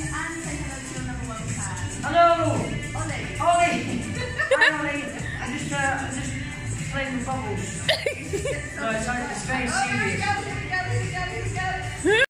hello to your number Ollie. Ollie! Hi Ollie! I just, uh, I just playing with bubbles. no, it's, it's very serious.